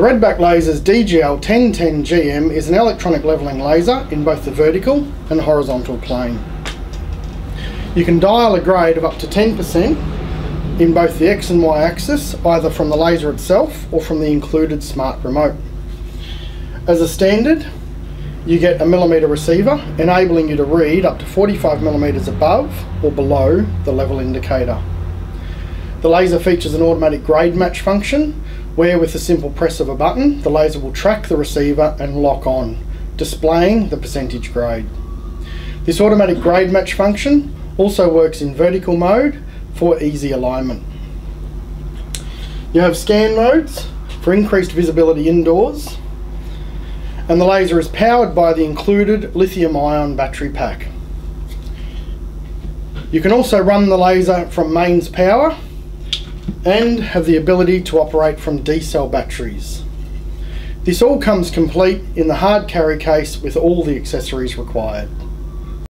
The Redback Laser's DGL 1010 GM is an electronic levelling laser in both the vertical and horizontal plane. You can dial a grade of up to 10% in both the X and Y axis, either from the laser itself or from the included smart remote. As a standard, you get a millimetre receiver, enabling you to read up to 45 millimetres above or below the level indicator. The laser features an automatic grade match function, where with the simple press of a button, the laser will track the receiver and lock on, displaying the percentage grade. This automatic grade match function also works in vertical mode for easy alignment. You have scan modes for increased visibility indoors and the laser is powered by the included lithium ion battery pack. You can also run the laser from mains power and have the ability to operate from D-cell batteries. This all comes complete in the hard carry case with all the accessories required.